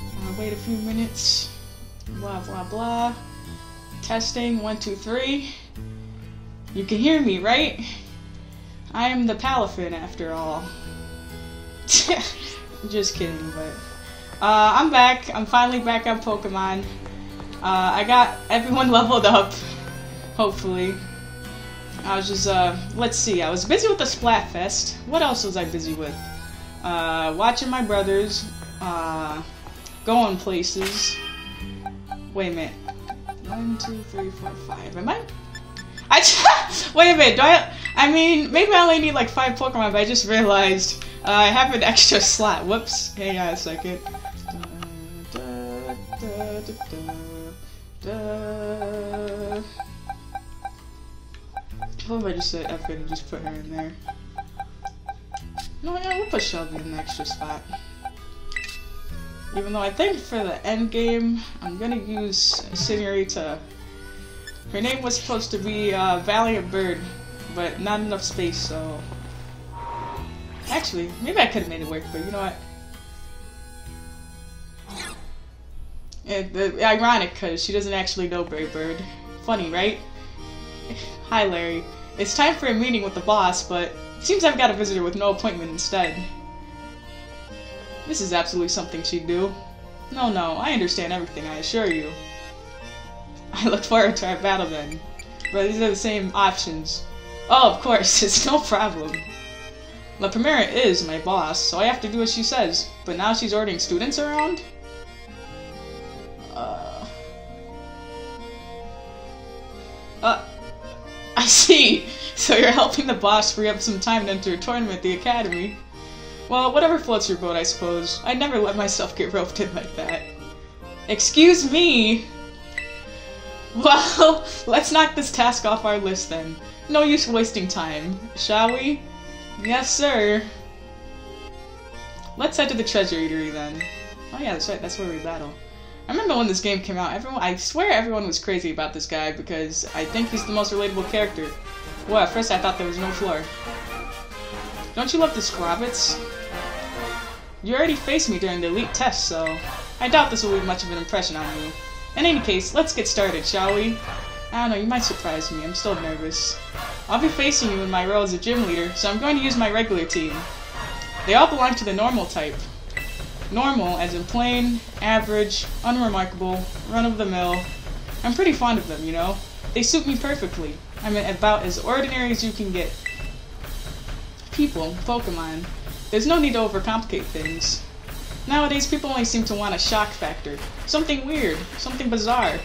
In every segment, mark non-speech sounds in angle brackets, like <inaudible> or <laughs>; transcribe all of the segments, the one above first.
Uh, wait a few minutes. Blah, blah, blah. Testing, one, two, three. You can hear me, right? I am the Palafin, after all. <laughs> Just kidding, but... Uh, I'm back. I'm finally back on Pokemon. Uh, I got everyone <laughs> leveled up, hopefully. I was just, uh, let's see, I was busy with the Splatfest. What else was I busy with? Uh, watching my brothers, uh, going places. Wait a minute. One, two, three, four, five. Am I? I <laughs> wait a minute. Do I? I mean, maybe I only need like five Pokemon, but I just realized uh, I have an <laughs> extra slot. Whoops. Hang on a second. Da, da, da, I just said F and just put her in there? No, yeah, we'll put Shelby in the extra spot. Even though I think for the end game, I'm gonna use Senorita. Her name was supposed to be uh, Valiant Bird, but not enough space, so... Actually, maybe I could have made it work, but you know what? It, it, ironic, because she doesn't actually know Brave Bird. Funny, right? <laughs> Hi, Larry. It's time for a meeting with the boss, but seems I've got a visitor with no appointment instead. This is absolutely something she'd do. No, no, I understand everything, I assure you. I look forward to our battle then. But these are the same options. Oh, of course, <laughs> it's no problem. La Primera is my boss, so I have to do as she says. But now she's ordering students around? Uh... Uh... I see! <laughs> So you're helping the boss free up some time to enter a tournament at the academy. Well, whatever floats your boat, I suppose. I'd never let myself get roped in like that. Excuse me! Well, <laughs> let's knock this task off our list then. No use wasting time, shall we? Yes, sir. Let's head to the treasure eatery then. Oh yeah, that's right, that's where we battle. I remember when this game came out, everyone I swear everyone was crazy about this guy because I think he's the most relatable character. Well, at first I thought there was no floor. Don't you love the Scrobbits? You already faced me during the elite test, so I doubt this will leave much of an impression on you. In any case, let's get started, shall we? I don't know, you might surprise me. I'm still nervous. I'll be facing you in my role as a gym leader, so I'm going to use my regular team. They all belong to the normal type. Normal, as in plain, average, unremarkable, run-of-the-mill. I'm pretty fond of them, you know? They suit me perfectly. I'm about as ordinary as you can get. People, Pokemon, there's no need to overcomplicate things. Nowadays, people only seem to want a shock factor. Something weird, something bizarre.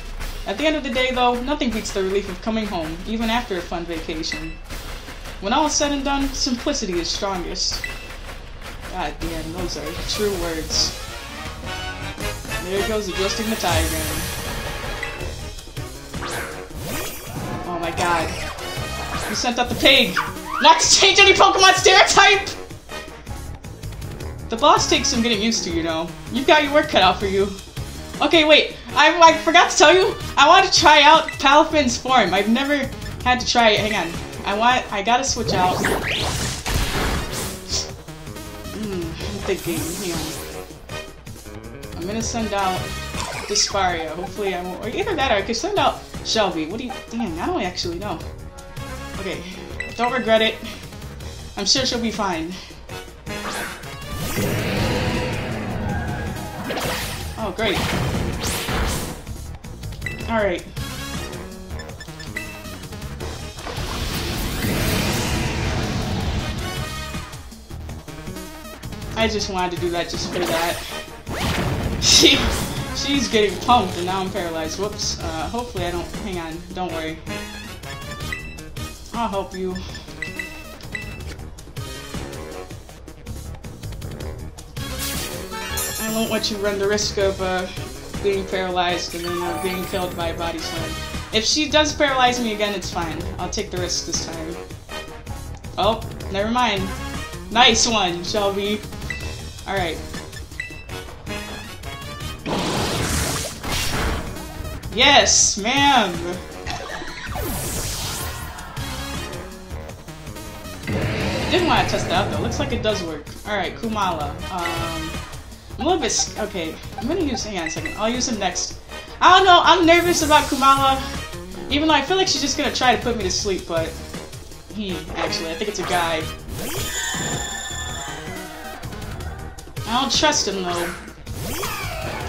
At the end of the day, though, nothing beats the relief of coming home, even after a fun vacation. When all is said and done, simplicity is strongest. God damn, those are true words. There goes adjusting the diagram. Oh my god. You sent out the pig! Not to change any Pokemon stereotype! The boss takes some getting used to, you know. You've got your work cut out for you. Okay, wait. I, I forgot to tell you, I want to try out Palafin's form. I've never had to try it. Hang on. I want, I gotta switch out. Hmm, I'm thinking, hang on. I'm gonna send out Disparia. Hopefully I won't, or either that or I could send out Shelby. What do you, dang, I don't actually know. Okay, don't regret it. I'm sure she'll be fine. Oh, great. Alright. I just wanted to do that just for that. She, she's getting pumped and now I'm paralyzed. Whoops. Uh, hopefully I don't, hang on, don't worry. I'll help you. I won't let you run the risk of uh, being paralyzed and then uh, being killed by a body slam. If she does paralyze me again, it's fine. I'll take the risk this time. Oh, never mind. Nice one, Shelby. Alright. Yes, ma'am! Didn't want to test that out though. Looks like it does work. Alright, Komala. Um, a little bit... Okay, I'm gonna use... Hang on a second. I'll use him next. I don't know. I'm nervous about Komala. Even though I feel like she's just gonna try to put me to sleep, but... He, actually. I think it's a guy. I don't trust him, though.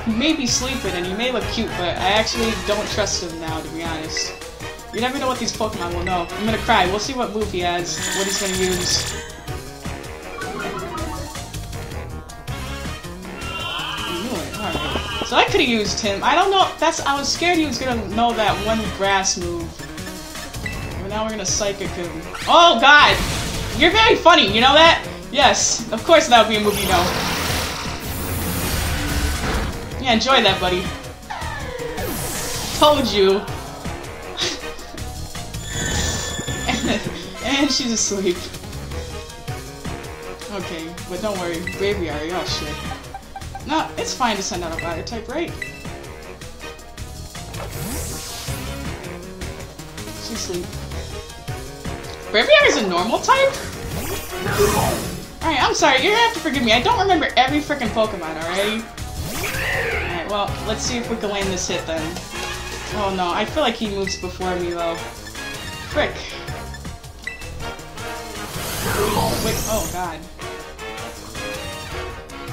He may be sleeping and he may look cute, but I actually don't trust him now, to be honest. You never know what these Pokemon will know. I'm gonna cry. We'll see what move he has, what he's gonna use. So I could have used him. I don't know. That's I was scared he was gonna know that one grass move. But now we're gonna psychic him. Oh God! You're very funny. You know that? Yes. Of course that would be a move you know. Yeah, enjoy that, buddy. Told you. <laughs> and she's asleep. Okay, but don't worry. baby, Braviary, oh shit. No, it's fine to send out a fire type, right? She's asleep. Braviary is a normal type? Alright, I'm sorry, you're gonna have to forgive me. I don't remember every freaking Pokemon already. Alright, well, let's see if we can land this hit then. Oh no, I feel like he moves before me though. Frick. Wait, oh god.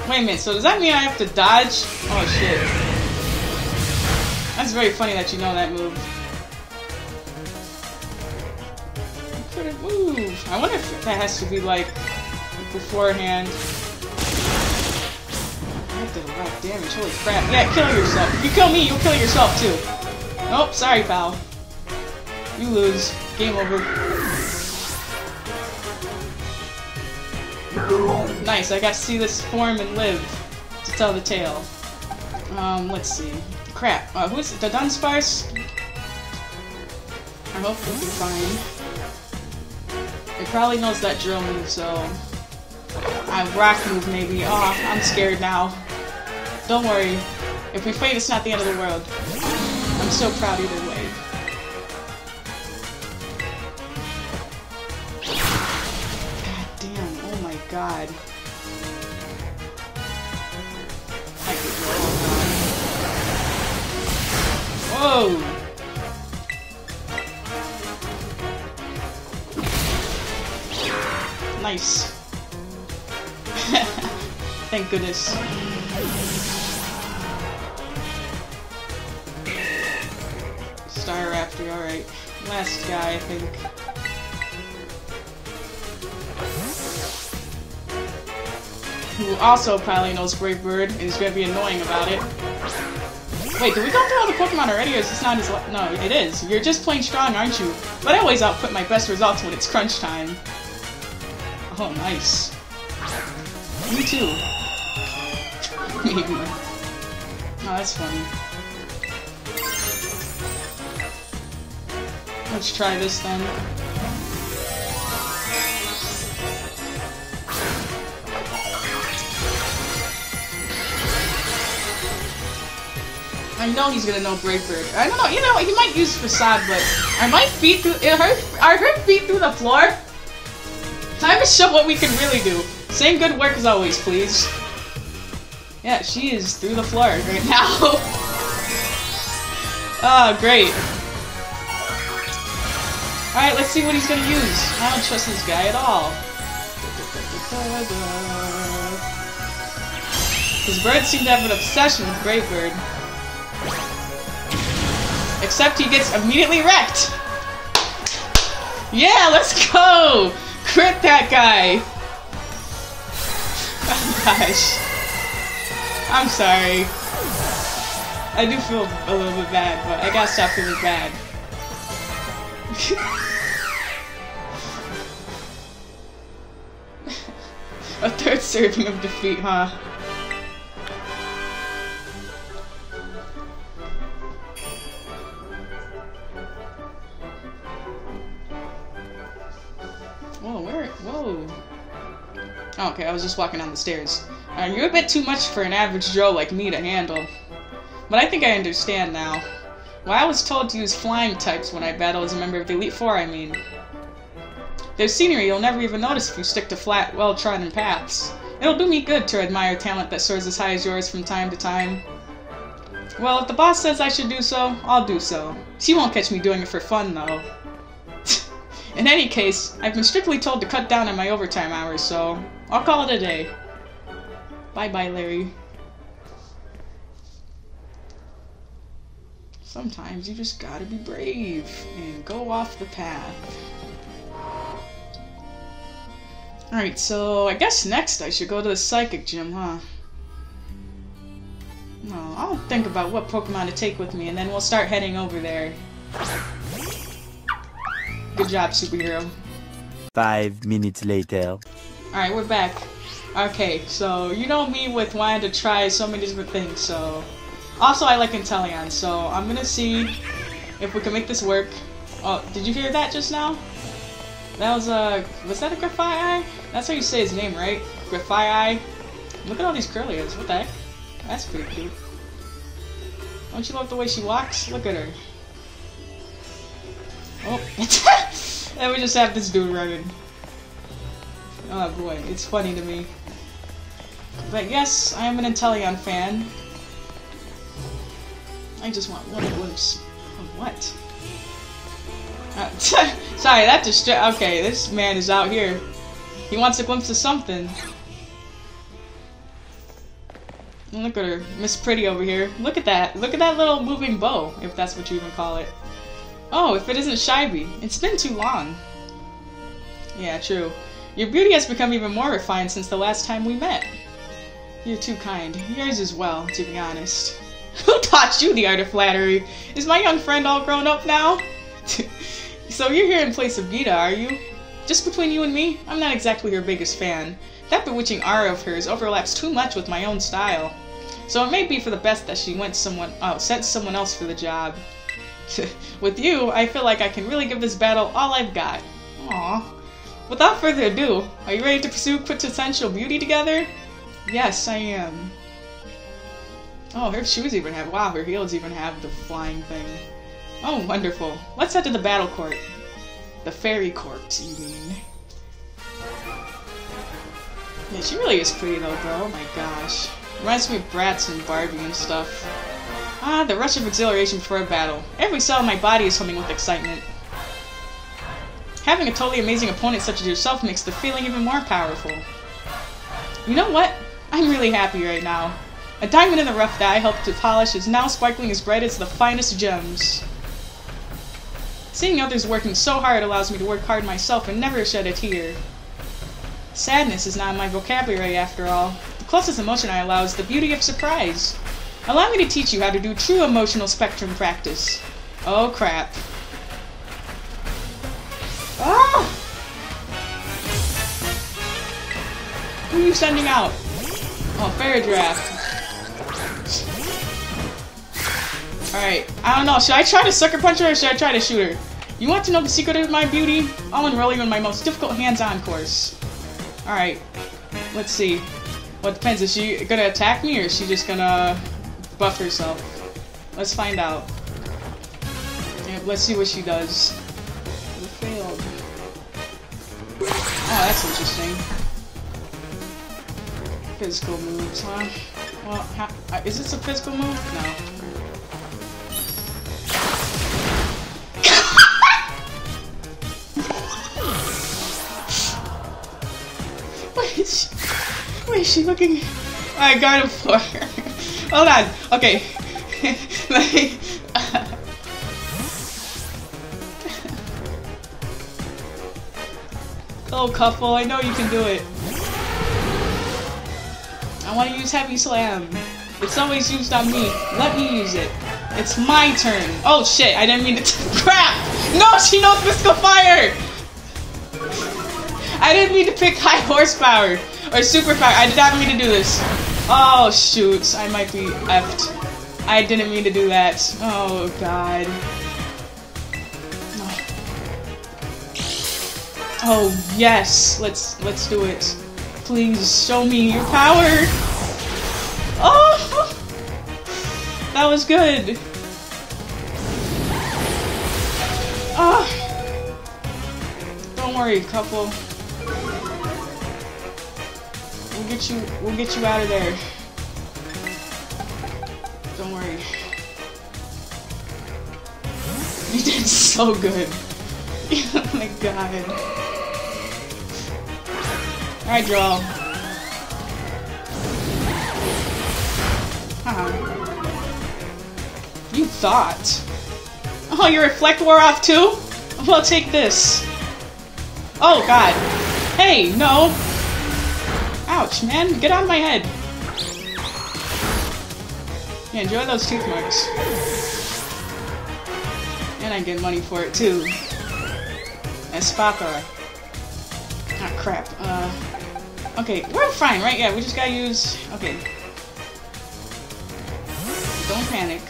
Wait a minute, so does that mean I have to dodge? Oh shit. That's very funny that you know that move. Couldn't move. I wonder if that has to be like beforehand. I did a lot of damage, holy crap. Yeah, kill yourself. If you kill me, you'll kill yourself too. Nope, sorry pal. You lose. Game over. Nice, I got to see this form and live to tell the tale. Um, let's see. Crap. Uh, who's the Dunsparce? I hope be fine. He probably knows that drill move, so... I rock move, maybe. Oh, I'm scared now. Don't worry. If we fight, it's not the end of the world. I'm so proud either way. God. Whoa! Nice. <laughs> Thank goodness. Staraptor, alright. Last guy, I think. Also probably knows Brave Bird and is going to be annoying about it. Wait, did we go through all the Pokemon already, or is this not his... No, it is. You're just playing strong, aren't you? But I always output my best results when it's crunch time. Oh, nice. Me too. <laughs> Oh, that's funny. Let's try this then. I know he's gonna know Brave Bird. I don't know, you know, he might use Facade, but are my feet through are her, are her feet through the floor? Time to show what we can really do. Same good work as always, please. Yeah, she is through the floor right <laughs> now. oh, great. Alright, let's see what he's gonna use. I don't trust this guy at all. His birds seem to have an obsession with Brave Bird. Except he gets immediately wrecked. Yeah, let's go! Crit that guy! <laughs> Oh gosh. I'm sorry. I do feel a little bit bad, but I gotta stop feeling bad. <laughs> a third serving of defeat, huh? Okay, I was just walking down the stairs. Uh, you're a bit too much for an average Joe like me to handle. But I think I understand now. Well, I was told to use flying types when I battle as a member of the Elite Four, I mean. There's scenery you'll never even notice if you stick to flat, well-trodden paths. It'll do me good to admire talent that soars as high as yours from time to time. Well, if the boss says I should do so, I'll do so. She won't catch me doing it for fun, though. In any case, I've been strictly told to cut down on my overtime hours, so I'll call it a day. Bye-bye, Larry. Sometimes you just gotta be brave and go off the path. Alright, so I guess next I should go to the Psychic Gym, huh? No, I'll think about what Pokemon to take with me, and then we'll start heading over there. Good job, superhero. Five minutes later. Alright, we're back. Okay, so you know me with wanting to try so many different things, so... Also, I like Inteleon, so I'm gonna see if we can make this work. Oh, did you hear that just now? That was a... Was that a Grafaiai? That's how you say his name, right? Grafaiai? Look at all these curlies. What the heck? That's pretty cute. Don't you love the way she walks? Look at her. Oh, <laughs> and we just have this dude running. Oh boy, it's funny to me. But yes, I am an Inteleon fan. I just want one glimpse of what? Uh, <laughs> sorry, that just okay. This man is out here. He wants a glimpse of something. Look at her, Miss Pretty over here. Look at that. Look at that little moving bow, if that's what you even call it. Oh, if it isn't Shyvi. It's been too long. Yeah, true. Your beauty has become even more refined since the last time we met. You're too kind. Yours as well, to be honest. <laughs> Who taught you the art of flattery? Is my young friend all grown up now? <laughs> so you're here in place of Geeta, are you? Just between you and me, I'm not exactly her biggest fan. That bewitching aura of hers overlaps too much with my own style. So it may be for the best that she went someone oh, sent someone else for the job. <laughs> With you, I feel like I can really give this battle all I've got. Aww. Without further ado, are you ready to pursue quintessential beauty together? Yes, I am. Oh, her shoes even have- wow, her heels even have the flying thing. Oh, wonderful. Let's head to the battle court. The fairy court, you mean. Yeah, she really is pretty though, bro. Oh my gosh. Reminds me of Bratz and Barbie and stuff. Ah, the rush of exhilaration before a battle. Every cell in my body is humming with excitement. Having a totally amazing opponent such as yourself makes the feeling even more powerful. You know what? I'm really happy right now. A diamond in the rough that I helped to polish is now sparkling as bright as the finest gems. Seeing others working so hard allows me to work hard myself and never shed a tear. Sadness is not in my vocabulary after all. The closest emotion I allow is the beauty of surprise. Allow me to teach you how to do true emotional spectrum practice. Oh crap. Ah! Who are you sending out? Oh, Farigiraf. Alright, I don't know. Should I try to sucker punch her or should I try to shoot her? You want to know the secret of my beauty? I'll enroll you in my most difficult hands-on course. Alright, let's see. What depends, is she gonna attack me or is she just gonna buff herself? Let's find out. Yeah, let's see what she does. Failed. Oh, that's interesting. Physical moves, huh? Well, uh, is this a physical move? No. <laughs> Wait, is she, wait, she looking? I got him for her. Hold on. Okay. <laughs> <laughs> Oh, couple, I know you can do it. I want to use Heavy Slam. It's always used on me. Let me use it. It's my turn. Oh shit, I didn't mean to. <laughs> Crap! No, she knows Physical Fire! I didn't mean to pick high horsepower or super fire. I did not mean to do this. Oh shoot, I might be effed. I didn't mean to do that. Oh god. Oh yes, let's let's do it. Please show me your power. Oh, that was good. Ah, don't worry, couple. Get you. We'll get you out of there. Don't worry. You did so good. <laughs> oh my god. Alright, Joel. Haha. You thought. Oh, your reflect wore off too? Well, take this. Oh, God. Hey, no. Ouch, man. Get out of my head. Yeah, enjoy those tooth marks. And I get money for it, too. That's Espathra. Ah, crap. Uh, okay, we're fine, right? Yeah, we just gotta use... Okay. Don't panic.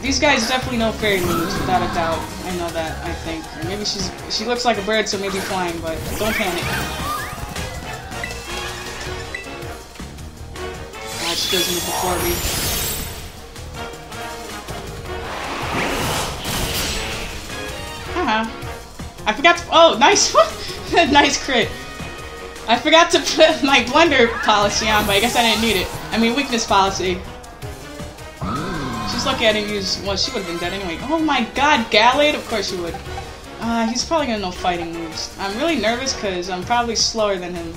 These guys definitely know fairy moves, without a doubt. I know that, I think. Or maybe she's... She looks like a bird, so maybe flying, but don't panic. Ah, she does move before me. Uh-huh. I forgot to- oh, nice! <laughs> nice crit. I forgot to put my blender policy on, but I guess I didn't need it. I mean, weakness policy. I didn't use- well, she would've been dead anyway. Oh my god, Gallade? Of course she would. Uh, he's probably gonna know fighting moves. I'm really nervous because I'm probably slower than him.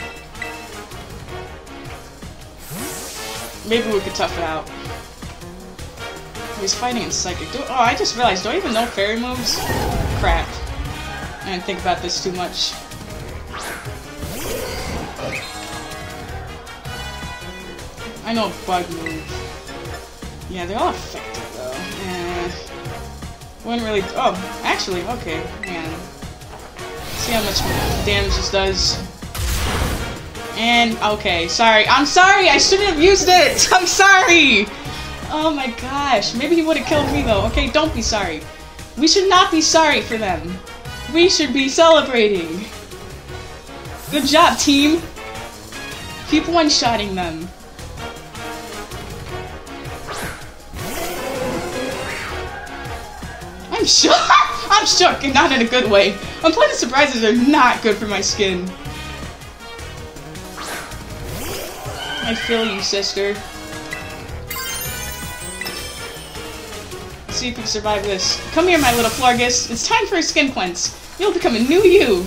Maybe we could tough it out. He's fighting in Psychic. Do oh, I just realized, do I even know fairy moves? Crap. I didn't think about this too much. I know bug move. Yeah, they're all. Wouldn't really. Oh, actually, okay, man. See how much damage this does. And okay, sorry. I'm sorry. I shouldn't have used it. <laughs> I'm sorry. Oh my gosh. Maybe he would have killed me though. Okay, don't be sorry. We should not be sorry for them. We should be celebrating. Good job, team. Keep one-shotting them. <laughs> I'm shook. And not in a good way. Unpleasant surprises are not good for my skin. I feel you, sister. Let's see if you can survive this. Come here, my little Florges. It's time for a skin cleanse. You'll become a new you.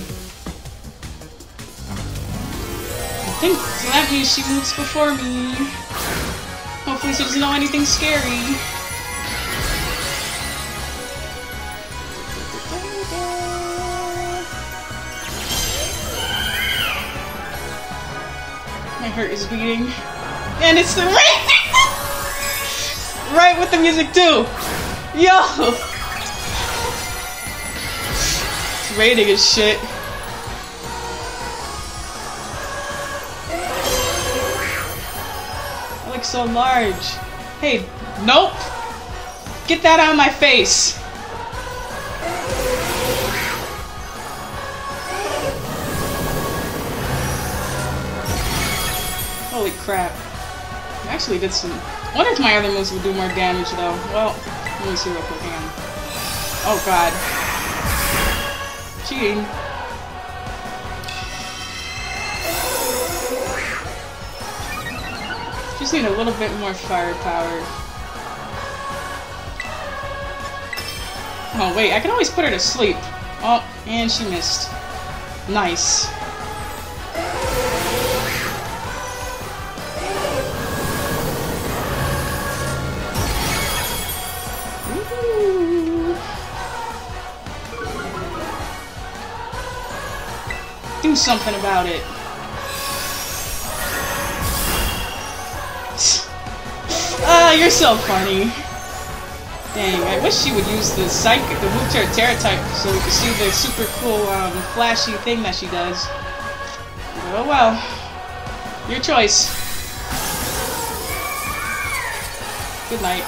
I think so that means she moves before me. Hopefully she doesn't know anything scary. Heart is beating. And it's the right <laughs> Right with the music too! Yo! It's raining as shit. I look so large. Hey, nope! Get that out of my face! Crap. I actually did some... I wonder if my other moves would do more damage, though. Well, let me see quick. Hang on. Oh, God. Cheating. Just need a little bit more firepower. Oh, wait. I can always put her to sleep. Oh, and she missed. Nice. Something about it. Ah, you're so funny. Dang, I wish she would use the psych, the move to her Tera type, so we could see the super cool, um, flashy thing that she does. Oh well. Your choice. Good night.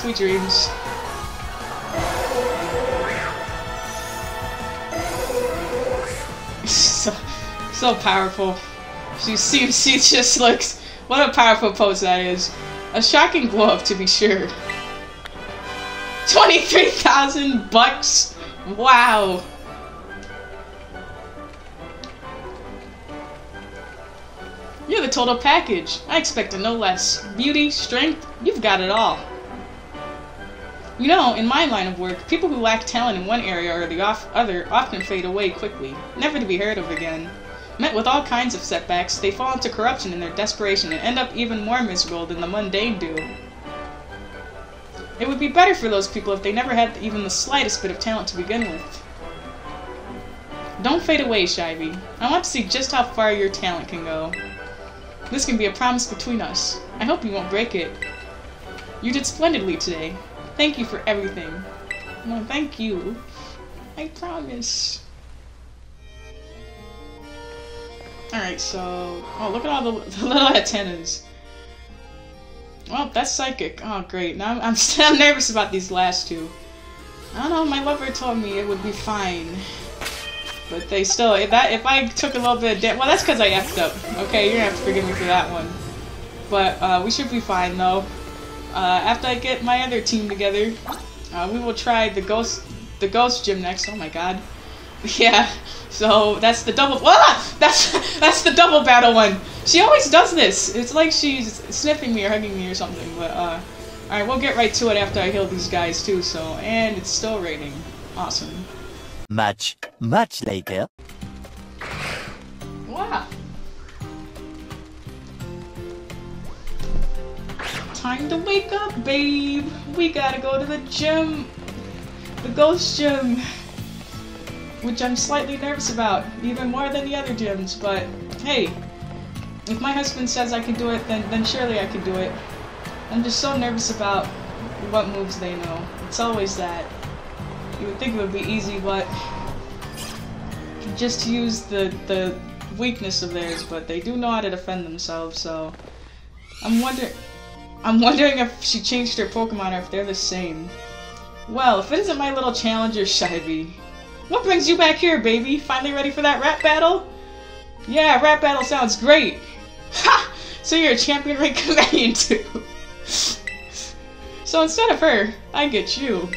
Sweet dreams. so powerful. She seems she just looks what a powerful pose that is. A shocking blow up to be sure. Twenty-three thousand bucks! Wow. You're the total package. I expected no less. Beauty, strength, you've got it all. You know, in my line of work, people who lack talent in one area or the off other often fade away quickly, never to be heard of again. Met with all kinds of setbacks, they fall into corruption in their desperation and end up even more miserable than the mundane do. It would be better for those people if they never had even the slightest bit of talent to begin with. Don't fade away, Shyvi. I want to see just how far your talent can go. This can be a promise between us. I hope you won't break it. You did splendidly today. Thank you for everything. No, thank you. I promise. Alright, so... Oh, look at all the, <laughs> the little antennas. Well, that's psychic. Oh, great. Now I'm, <laughs> I'm, I'm nervous about these last two. I don't know, my lover told me it would be fine. But they still, if that, if I took a little bit of damage, well, that's because I effed up. Okay, you're gonna have to forgive me for that one. But uh, we should be fine though. Uh, after I get my other team together, uh, we will try the ghost, the ghost gym next. Oh my god. <laughs> Yeah. So that's the double. Ah! That's <laughs> that's the double battle one. She always does this. It's like she's sniffing me or hugging me or something. But uh, all right, we'll get right to it after I heal these guys too. So and it's still raining. Awesome. Much, much later. Wow. Time to wake up, babe. We gotta go to the gym. The ghost gym. Which I'm slightly nervous about, even more than the other gyms, but hey, if my husband says I can do it, then, then surely I can do it. I'm just so nervous about what moves they know. It's always that. You would think it would be easy, but just use the the weakness of theirs, but they do know how to defend themselves. So I'm wondering, I'm wondering if she changed her Pokemon or if they're the same. Well, if it isn't my little challenger, Shyvi. What brings you back here, baby? Finally ready for that rap battle? Yeah, rap battle sounds great. Ha! So you're a champion rank companion too. so instead of her, I get you.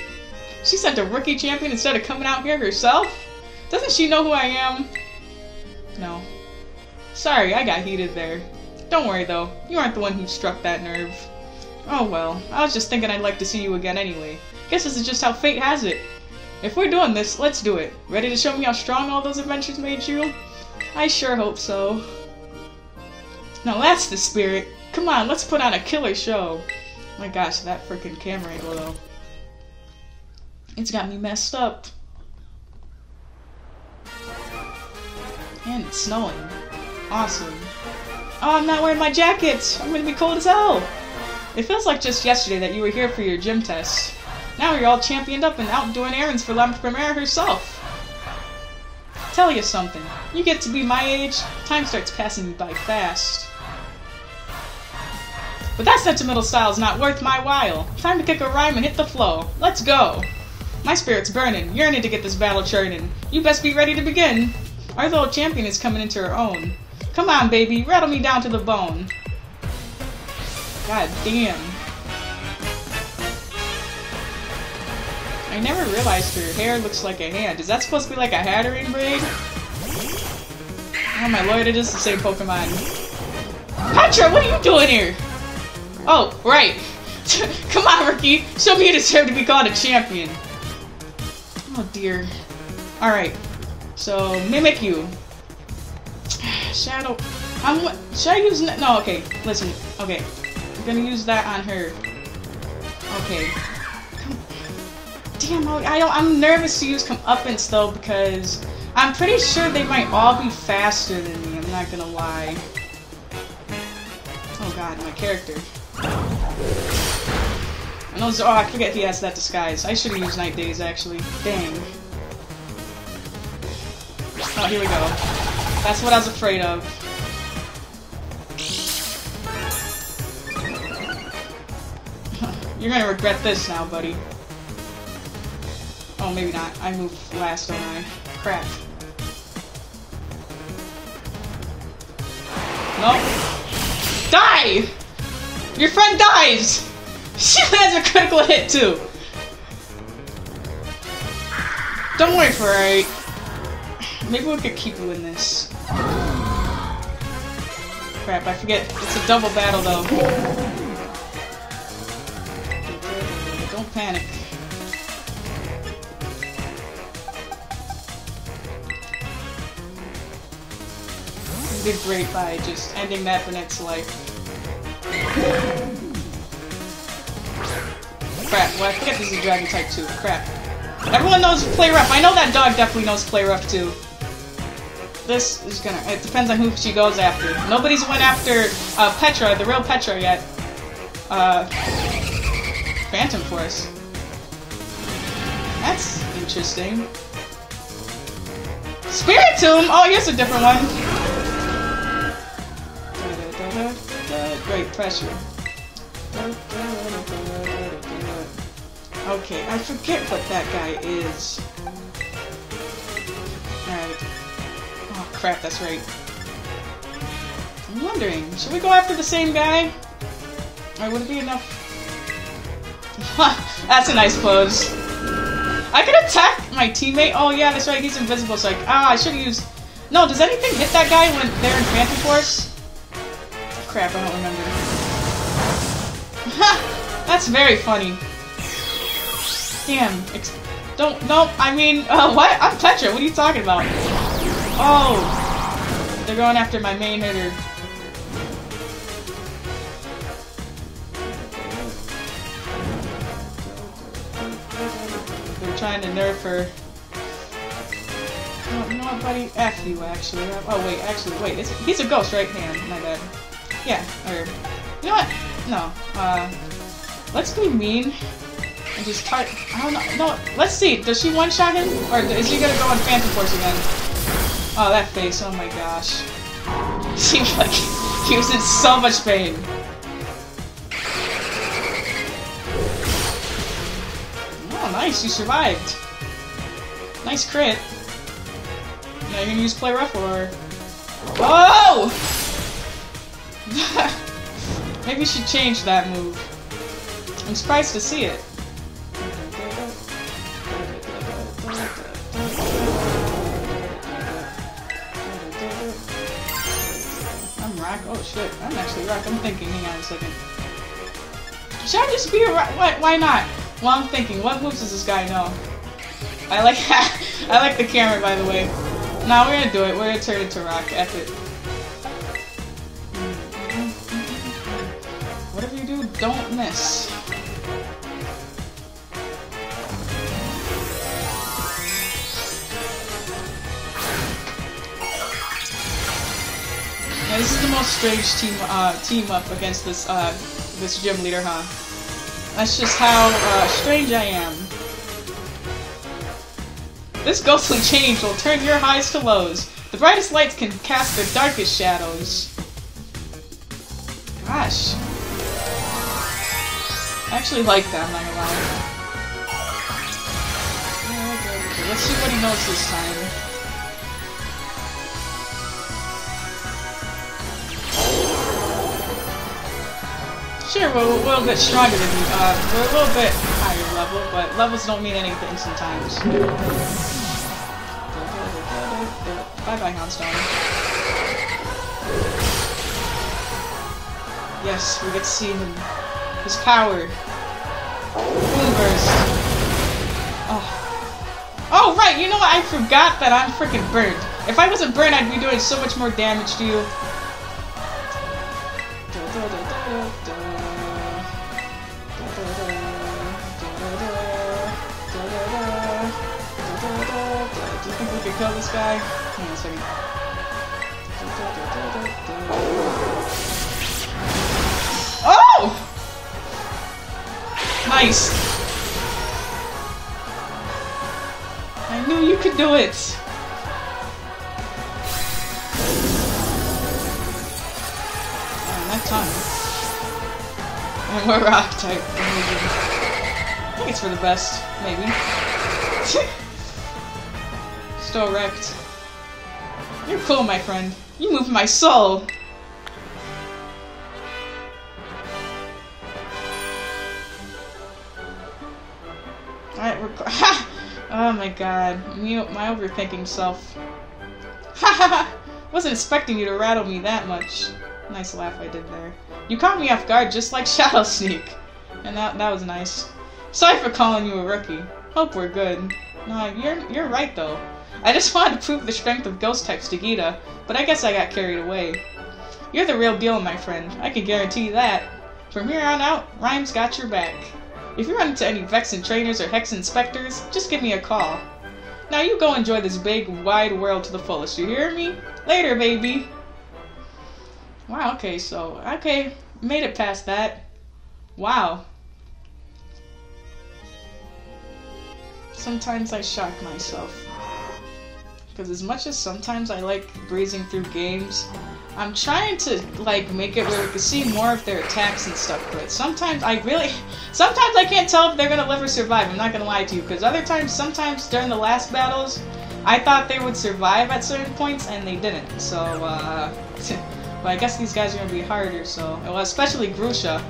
She sent a rookie champion instead of coming out here herself? Doesn't she know who I am? No. Sorry, I got heated there. Don't worry though, you aren't the one who struck that nerve. Oh well, I was just thinking I'd like to see you again anyway. Guess this is just how fate has it. If we're doing this, let's do it. Ready to show me how strong all those adventures made you? I sure hope so. Now that's the spirit. Come on, let's put on a killer show. My gosh, that freaking camera angle though. It's got me messed up. And it's snowing. Awesome. Oh, I'm not wearing my jacket! I'm gonna be cold as hell! It feels like just yesterday that you were here for your gym test. Now you're all championed up and out doing errands for La Primera herself. Tell you something. You get to be my age, time starts passing me by fast. But that sentimental style is not worth my while. Time to kick a rhyme and hit the flow. Let's go! My spirit's burning, yearning to get this battle churning. You best be ready to begin. Our little champion is coming into her own. Come on, baby, rattle me down to the bone. God damn. I never realized her hair looks like a hand. Is that supposed to be like a Hatterene braid? Oh my lord, it is the same Pokemon. Petra, what are you doing here? Oh, right. <laughs> Come on, Ricky. Show me you deserve to be called a champion. Oh dear. Alright. So, Mimikyu. <sighs> Shadow. I'm. Should I use. No, okay. Listen. Okay. I'm gonna use that on her. Okay. Damn, I don't, I'm nervous to use come up and still because I'm pretty sure they might all be faster than me. I'm not gonna lie. Oh god, my character. And those, oh, I forget he has that disguise. I should have used Night Days, actually. Dang. Oh, here we go. That's what I was afraid of. <laughs> You're gonna regret this now, buddy. Oh, maybe not. I moved last, don't I? Crap. Nope. Die! Your friend dies! <laughs> She has a critical hit too. Don't worry for it. Maybe we could keep doing this. Crap, I forget. It's a double battle though. Don't panic. Did great by just ending that Banette's life. Crap, well I forget this is Dragon type 2. Crap. Everyone knows play rough. I know that dog definitely knows play rough too. This is gonna. It depends on who she goes after. Nobody's went after uh, Petra, the real Petra yet. Uh, Phantom Force. That's interesting. Spiritomb! Oh, here's a different one. Great pressure. Okay, I forget what that guy is. Alright. Oh crap, that's right. I'm wondering, should we go after the same guy? Or would it be enough? <laughs> that's a nice pose. I can attack my teammate? Oh yeah, that's right, he's invisible, so I, ah, I should've used... No, does anything hit that guy when they're in Phantom Force? Crap, I don't remember. that's very funny. Damn. don't, no, I mean, uh, what? I'm Petra, what are you talking about? Oh! They're going after my main hitter. They're trying to nerf her. Oh, you know what, buddy? F you, actually. Oh, wait, actually, wait. he's a ghost, right? hand. my bad. Yeah, or... You know what? No. Uh, let's be mean and just try. I don't know. No, let's see. Does she one shot him, or is he gonna go on Phantom Force again? Oh, that face. Oh my gosh. <laughs> Seems like he was in so much pain. Oh, nice. You survived. Nice crit. Now you're gonna use play rough or? Oh! <laughs> Maybe you should change that move. I'm surprised to see it. I'm rock. Oh shit, I'm actually rock. I'm thinking, hang on a second. Should I just be a rock? Why, why not? Well, I'm thinking, what moves does this guy know? I like <laughs> I like the camera, by the way. Now we're gonna do it. We're gonna turn it to rock. F it. Don't miss. Yeah, this is the most strange team uh, team up against this uh, this gym leader, huh? That's just how uh, strange I am. This ghostly change will turn your highs to lows. The brightest lights can cast the darkest shadows. Gosh. I actually like that, I'm not gonna lie. Let's see what he knows this time. Sure, we're, we're a little bit stronger than you. Uh, we're a little bit higher level, but levels don't mean anything sometimes. Bye-bye, Houndstone. Yes, we get to see him. His power. Moonblast. Oh. Oh, right, you know what? I forgot that I'm freaking burned. If I wasn't burned, I'd be doing so much more damage to you. Do you think we could kill this guy? Hang on a second. Nice! I knew you could do it! that time. And we're rock type. I think it's for the best, maybe. <laughs> Still wrecked. You're cool, my friend. You moved my soul! We're- <laughs> Oh my god. My overthinking self. Ha ha ha! Wasn't expecting you to rattle me that much. nice laugh I did there. You caught me off guard just like <laughs> Shadow Sneak. And that, that was nice. Sorry for calling you a rookie. Hope we're good. No, you're, you're right though. I just <laughs> wanted to prove the strength of ghost types to Geeta, but I guess I got carried away. You're the real deal, my friend. I can guarantee that. From here on out, Ryme's got your back. If you run into any Vexen trainers or Hex inspectors, just give me a call. Now you go enjoy this big, wide world to the fullest, you hear me? Later, baby! Wow, okay, so, okay, made it past that. Wow. Sometimes I shock myself. Because as much as sometimes I like breezing through games, I'm trying to like make it where we can see more of their attacks and stuff, but sometimes I really, <laughs> sometimes I can't tell if they're gonna live or survive. I'm not gonna lie to you, because other times, sometimes during the last battles, I thought they would survive at certain points and they didn't. So, uh, <laughs> but I guess these guys are gonna be harder. So, well, especially Grusha.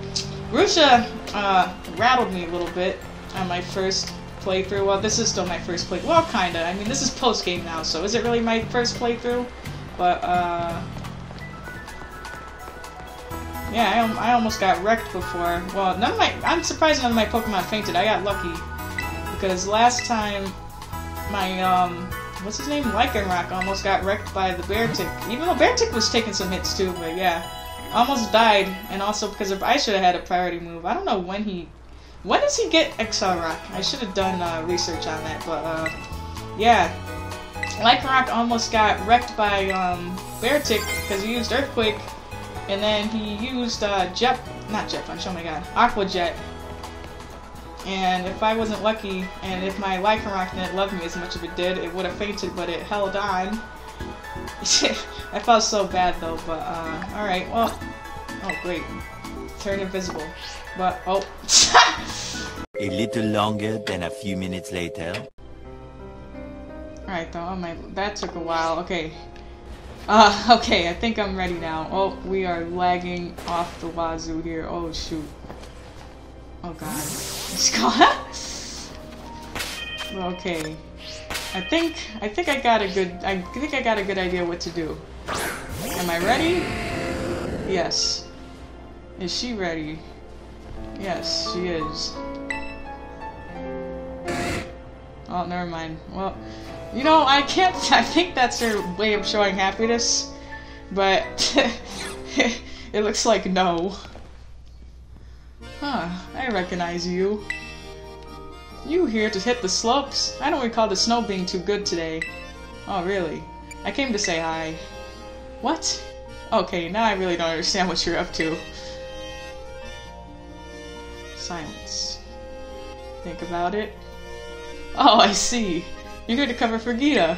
Grusha uh, rattled me a little bit on my first playthrough. Well, this is still my first play. Well, kinda. I mean, this is post game now, so is it really my first playthrough? But uh. Yeah, I, I almost got wrecked before. Well, none of my- I'm surprised none of my Pokemon fainted. I got lucky. Because last time, my, um, what's his name? Lycanroc almost got wrecked by the Beartic. Even though Beartic was taking some hits too, but yeah. Almost died, and also because I should have had a priority move. I don't know when he, when does he get Accelerock? I should have done uh, research on that, but uh, yeah. Lycanroc almost got wrecked by um, Beartic because he used Earthquake and then he used uh, Jet, not Jet Punch, oh my god, Aqua Jet. And if I wasn't lucky, and if my Lycanroc didn't love me as much as it did, it would have fainted, but it held on. <laughs> I felt so bad though, but uh, alright, well, oh great, turn invisible. But, oh. <laughs> A little longer than a few minutes later. Alright though, oh my, that took a while, okay. Uh, <laughs> okay, I think I'm ready now. Oh, we are lagging off the wazoo here. Oh, shoot. Oh, God. <laughs> okay. I think, I think I got a good, I think I got a good idea what to do. Am I ready? Yes. Is she ready? Yes, she is. Oh, never mind. Well, you know, I can't. <laughs> I think that's her way of showing happiness, but <laughs> it looks like no. Huh, I recognize you. You here to hit the slopes? I don't recall the snow being too good today. Oh, really? I came to say hi. What? Okay, now I really don't understand what you're up to. Silence. Think about it. Oh, I see. You're here to cover for Geeta.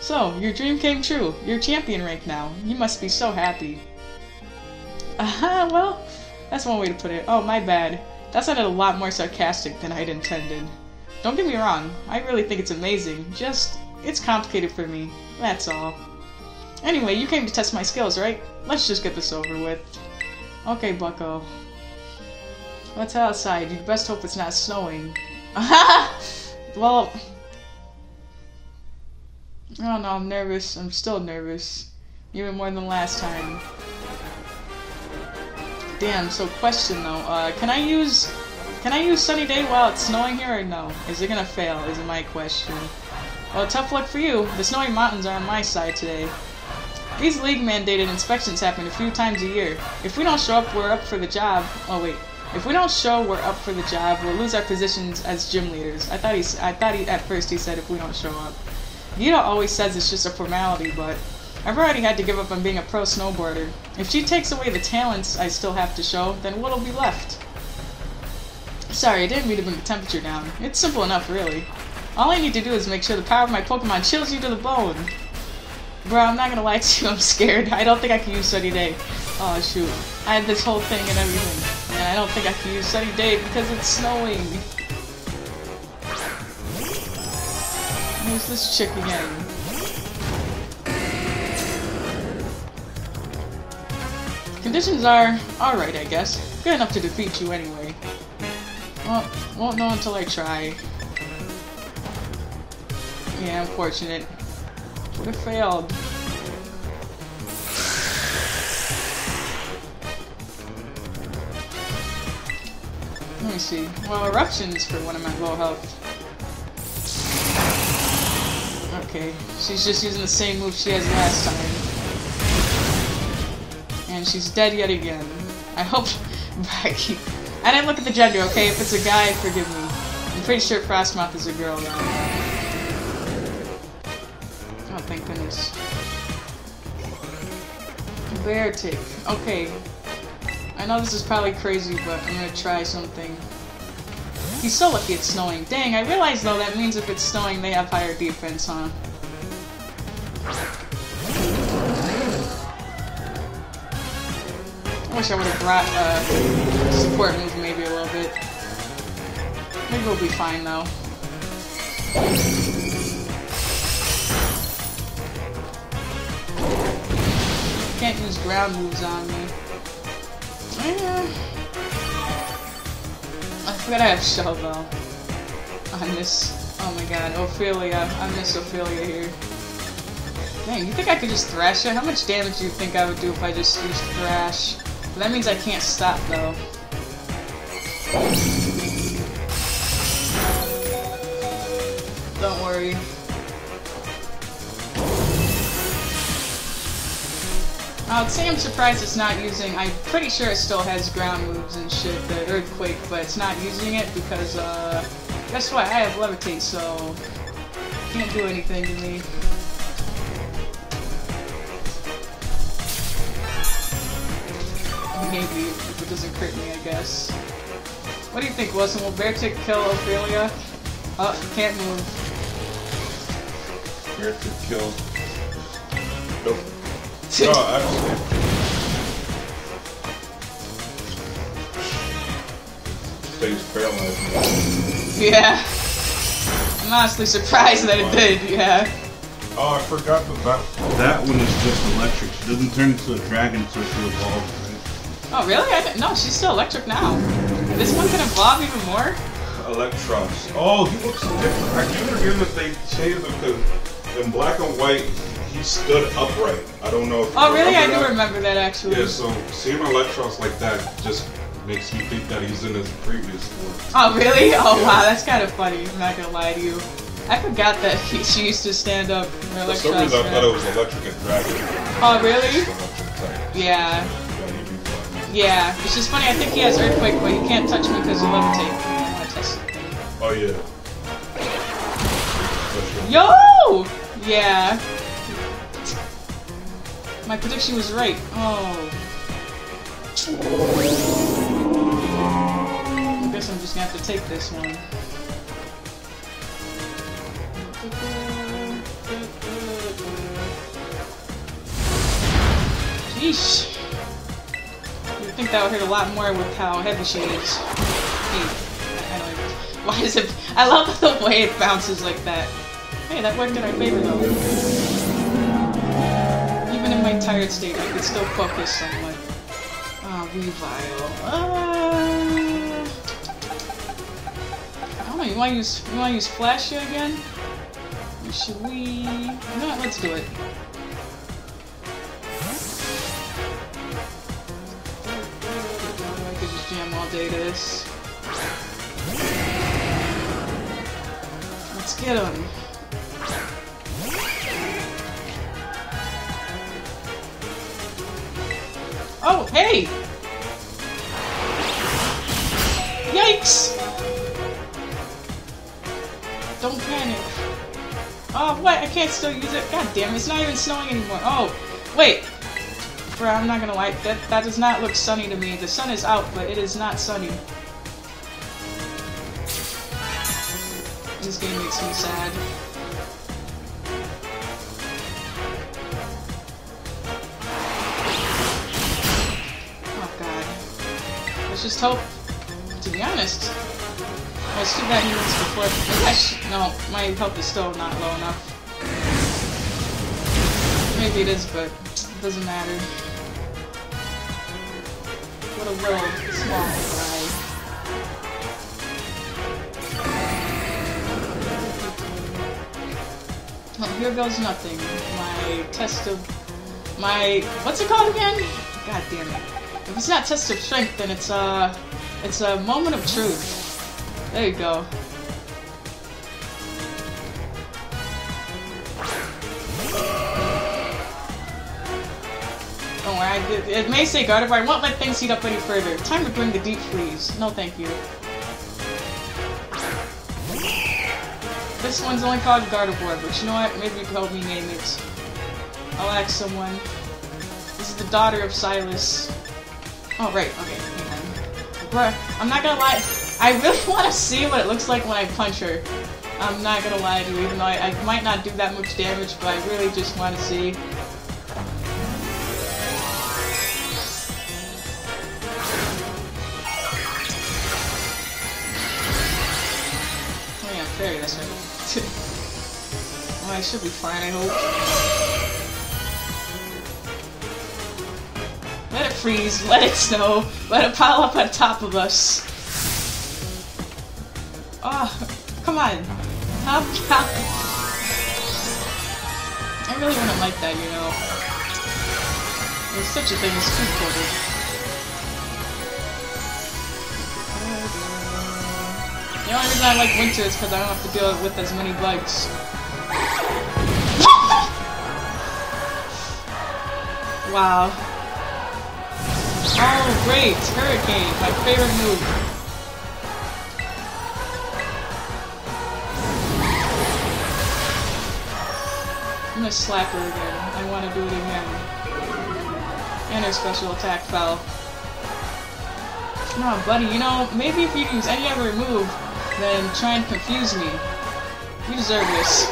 So, your dream came true. You're champion rank now. You must be so happy. Aha, uh -huh, well, that's one way to put it. Oh, my bad. That sounded a lot more sarcastic than I'd intended. Don't get me wrong, I really think it's amazing. Just, it's complicated for me. That's all. Anyway, you came to test my skills, right? Let's just get this over with. Okay, bucko. Head outside. You best hope it's not snowing. <laughs> well, Oh no, I'm nervous. I'm still nervous. Even more than last time. Damn, so question though, uh, can I use, can I use Sunny Day while it's snowing here or no? Is it gonna fail, is my question. Well, tough luck for you. The snowy mountains are on my side today. These league-mandated inspections happen a few times a year. If we don't show up, we're up for the job. Oh wait, if we don't show we're up for the job, we'll lose our positions as gym leaders. I thought he, I thought he, at first he said if we don't show up. Geeta always says it's just a formality, but I've already had to give up on being a pro snowboarder. If she takes away the talents I still have to show, then what'll be left? Sorry, I didn't mean to bring the temperature down. It's simple enough, really. All I need to do is make sure the power of my Pokemon chills you to the bone. Bro, I'm not gonna lie to you, I'm scared. I don't think I can use Sunny Day. Oh, shoot. I had this whole thing and everything. And I don't think I can use Sunny Day because it's snowing. Who's this chick again? Conditions are alright, I guess. Good enough to defeat you anyway. Well, won't know until I try. Yeah, unfortunate. Would have failed. Me see. Well, eruptions for when I'm at low health. Okay, she's just using the same move she has last time. And she's dead yet again. I hope... <laughs> I. I didn't look at the gender, okay? If it's a guy, forgive me. I'm pretty sure Frosmoth is a girl now. Oh, thank goodness. Beartic. Okay. I know this is probably crazy, but I'm gonna try something. He's so lucky it's snowing. Dang, I realize though that means if it's snowing they have higher defense, huh? I wish I would have brought uh, support move maybe a little bit. Maybe we'll be fine though. Can't use ground moves on me. I forgot I have though. I miss. Oh my god, Ophelia. I miss Ophelia here. Dang, you think I could just thrash her? How much damage do you think I would do if I just used thrash? But that means I can't stop though. Don't worry. I would say I'm surprised it's not using, I'm pretty sure it still has ground moves and shit, the Earthquake, but it's not using it because, uh, guess what, I have Levitate, so can't do anything to me. Maybe, if it doesn't crit me, I guess. What do you think, Wilson? Will Beartic kill Ophelia? Oh, can't move. Here to kill. Nope. Oh, no, <laughs> actually. Yeah. I'm honestly surprised that it did, yeah. Oh, I forgot that that, that one is just electric. She doesn't turn into a dragon until she evolves, right? Oh, really? I no, she's still electric now. This one can evolve even more? Eelektross. Oh, he looks different. I keep forgetting that they changed him because in black and white, he stood upright. I don't know if Oh, really? I do that. remember that, actually. Yeah, so seeing Eelektross like that just makes me think that he's in his previous one. Oh, really? Oh, Yeah. wow, that's kind of funny. I'm not gonna lie to you. I forgot that he, she used to stand up. in For some reason, I thought it was Electric and Dragon. Oh, really? Yeah. Yeah, he'd be fun. Yeah. It's just funny, I think he has Earthquake, but he can't touch me because of Levitate. I wanna test something. Oh, yeah. Yo! Yeah. My prediction was right. Oh. I guess I'm just gonna have to take this one. Yeesh. You'd think that would hurt a lot more with how heavy she is. Hey, <laughs> Why is it? I love the way it bounces like that. Hey, that worked in our favor though. In my tired state, I could still focus somewhat. Oh, Revile. Uh, I don't know. You want to use? You want to use Flashy again? Should we? You know what? Let's do it. I could just jam all day this. Let's get him. Oh, hey! Yikes! Don't panic. Oh, what? I can't still use it? God damn, it's not even snowing anymore. Oh, wait. Bro, I'm not gonna lie. That, that does not look sunny to me. The sun is out, but it is not sunny. This game makes me sad. Let's just hope. To be honest. Well, it's too bad he was before. Maybe No, my health is still not low enough. Maybe it is, but it doesn't matter. What a little small guy. Well, here goes nothing. My test of my what's it called again? God damn it! If it's not test of strength, then it's a, it's a moment of truth. There you go. Don't worry, I, it, it may say guard Gardevoir. I won't let things heat up any further. Time to bring the deep freeze. No, thank you. This one's only called Gardevoir, but you know what? Maybe you can help me name it. I'll ask someone. This is the daughter of Silas. Oh, right. Okay. Bruh, I'm not gonna lie. I really <laughs> want to see what it looks like when I punch her. I'm not gonna lie to you, even though I, I might not do that much damage, but I really just want to see. Oh yeah, fairy, that's right. I should be fine, I hope. Freeze, let it snow, let it pile up on top of us. Oh, come on. Help. I really wouldn't like that, you know. There's such a thing as food coated. The only reason I like winter is because I don't have to deal with as many bugs. <laughs> wow. Oh, great! Hurricane, my favorite move. I'm gonna slap her again. I want to do it again. And her special attack fell. Come on, buddy. You know, maybe if you use any other move, then try and confuse me. You deserve this.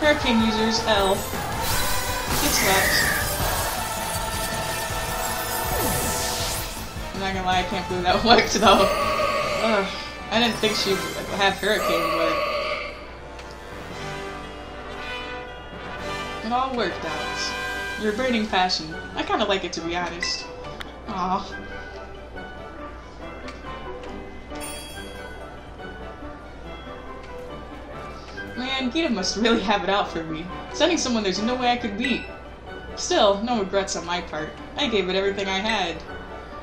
Hurricane users, L. Left. I'm not gonna lie, I can't believe that <laughs> worked though. Ugh, I didn't think she'd have Hurricane, but... It all worked out. Your burning passion. I kinda like it to be honest. Aw. Man, Geeta must really have it out for me. Sending someone there's no way I could beat. Still, no regrets on my part. I gave it everything I had.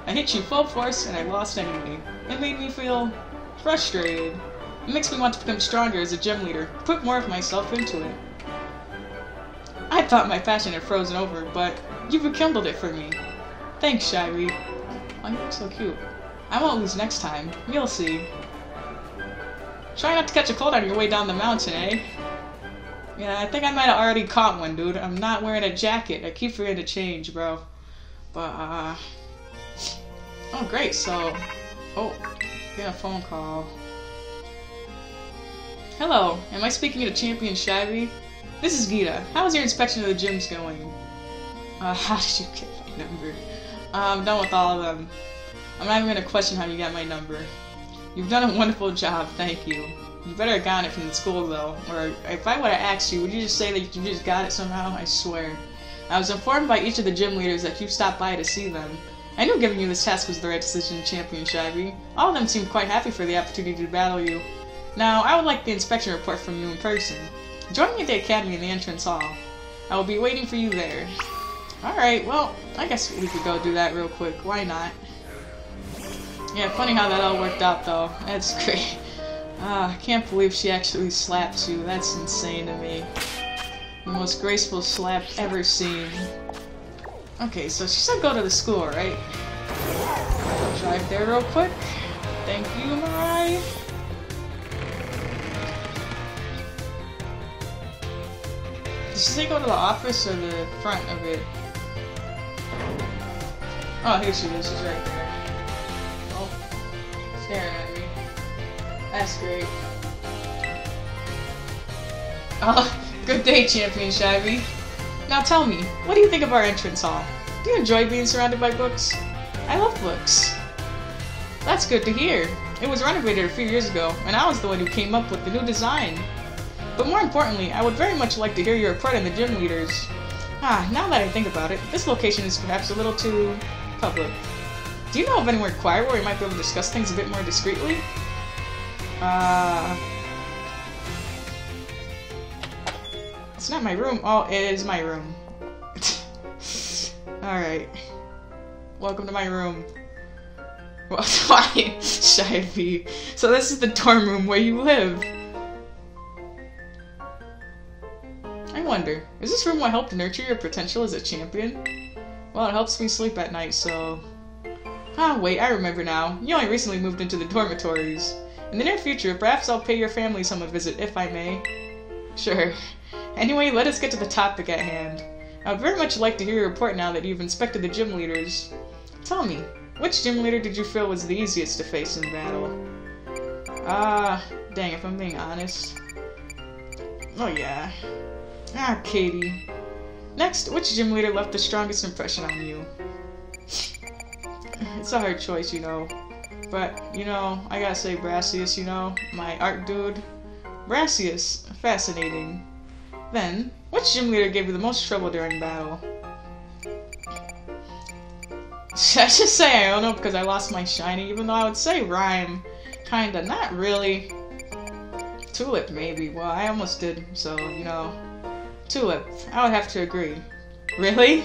I hit you full force and I lost anyway. It made me feel frustrated. It makes me want to become stronger as a gym leader, put more of myself into it. I thought my passion had frozen over, but you've rekindled it for me. Thanks, Shyvi. Oh, you look so cute. I won't lose next time. You'll see. Try not to catch a cold on your way down the mountain, eh? Yeah, I think I might have already caught one, dude. I'm not wearing a jacket. I keep forgetting to change, bro. But, uh... Oh, great, so... Oh, get a phone call. Hello, am I speaking to Champion Shyvi? This is Geeta. How's your inspection of the gyms going? Uh, <laughs> how did you get my number? I'm done with all of them. I'm not even gonna question how you got my number. You've done a wonderful job, thank you. You better have gotten it from the school though, or if I would have asked you, would you just say that you just got it somehow? I swear. I was informed by each of the gym leaders that you stopped by to see them. I knew giving you this task was the right decision, Champion Shyvi. All of them seemed quite happy for the opportunity to battle you. Now, I would like the inspection report from you in person. Join me at the academy in the entrance hall. I will be waiting for you there. Alright, well, I guess we could go do that real quick. Why not? Yeah, funny how that all worked out, though. That's <laughs> great. Ah, I can't believe she actually slapped you. That's insane to me. The most graceful slap ever seen. Okay, so she said go to the school, right? Drive there real quick. Thank you, Mirai. Did she say go to the office or the front of it? Oh, here she is. She's right there. Oh, staring at me. That's great. Oh, <laughs> good day, Champion Shyvi. Now tell me, what do you think of our entrance hall? Do you enjoy being surrounded by books? I love books. That's good to hear. It was renovated a few years ago, and I was the one who came up with the new design. But more importantly, I would very much like to hear your report on the gym leaders. Ah, now that I think about it, this location is perhaps a little too public. Do you know of anywhere quiet where we might be able to discuss things a bit more discreetly? Uh... It's not my room. Oh, it is my room. <laughs> Alright. Welcome to my room. <laughs> Why? Shy B. So this is the dorm room where you live. I wonder, is this room what helped nurture your potential as a champion? Well, it helps me sleep at night, so... Ah, wait, I remember now. You only recently moved into the dormitories. In the near future, perhaps I'll pay your family some a visit, if I may. Sure. Anyway, let us get to the topic at hand. I would very much like to hear your report now that you've inspected the gym leaders. Tell me, which gym leader did you feel was the easiest to face in battle? Ah, dang, if I'm being honest. Oh yeah. Ah, Katy. Next, which gym leader left the strongest impression on you? <sighs> It's a hard choice, you know. But, you know, I gotta say Brassius, you know, my art dude. Brassius, fascinating. Then, which gym leader gave you the most trouble during battle? <laughs> I just say I don't know because I lost my shiny, even though I would say Ryme. Kinda, not really. Tulip, maybe. Well, I almost did, so, you know. Tulip, I would have to agree. Really?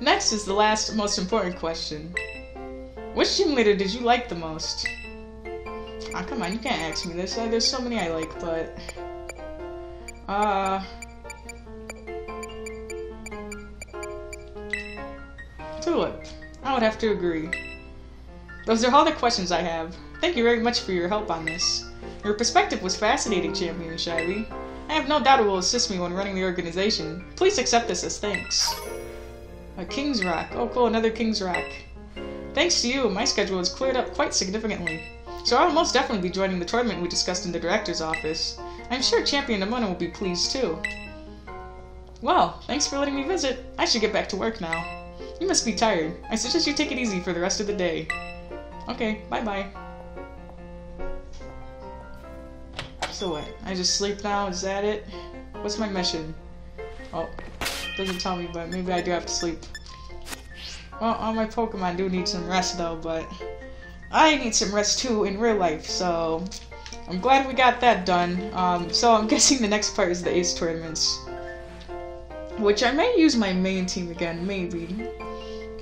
Next is the last, most important question. Which gym leader did you like the most? Ah, oh, come on, you can't ask me this. Uh, there's so many I like, but... Uh... Tulip. I would have to agree. Those are all the questions I have. Thank you very much for your help on this. Your perspective was fascinating, Champion Shyvi. I have no doubt it will assist me when running the organization. Please accept this as thanks. A King's Rock. Oh cool, another King's Rock. Thanks to you, my schedule has cleared up quite significantly. So I'll most definitely be joining the tournament we discussed in the director's office. I'm sure Champion Nemona will be pleased too. Well, thanks for letting me visit. I should get back to work now. You must be tired. I suggest you take it easy for the rest of the day. Okay, bye-bye. So what? I just sleep now? Is that it? What's my mission? Oh, doesn't tell me, but maybe I do have to sleep. Well, all my Pokemon do need some rest though, but I need some rest too in real life, so I'm glad we got that done. Um, so I'm <laughs> guessing the next part is the Ace Tournaments. Which I may use my main team again, maybe.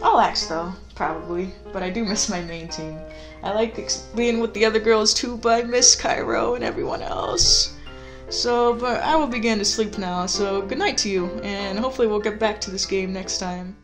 I'll ask though, probably, but I do miss my main team. I like being with the other girls too, but I miss Cairo and everyone else. So, but I will begin to sleep now, so good night to you, and hopefully we'll get back to this game next time.